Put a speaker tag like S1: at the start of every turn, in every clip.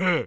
S1: 네.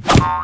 S1: Boom!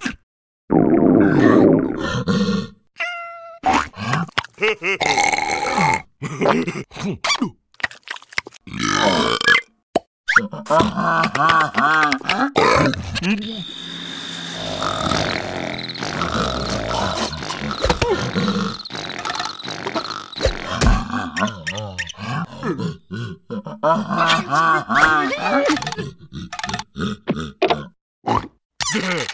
S1: 아. Oh,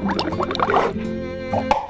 S1: Thank you.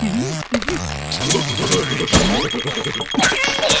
S1: Oh, my God.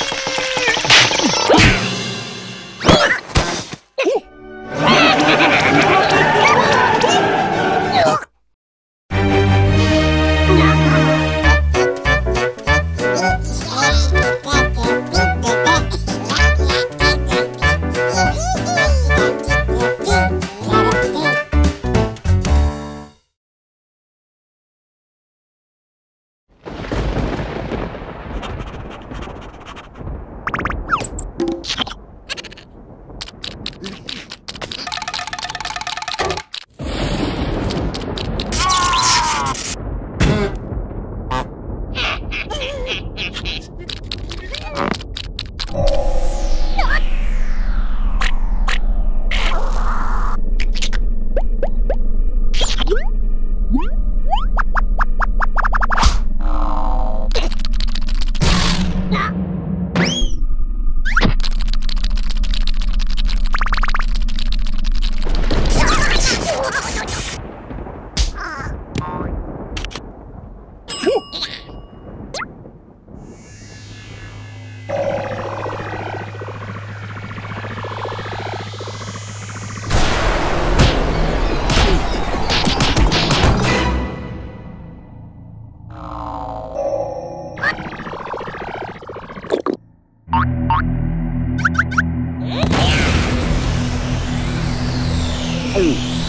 S1: Oh.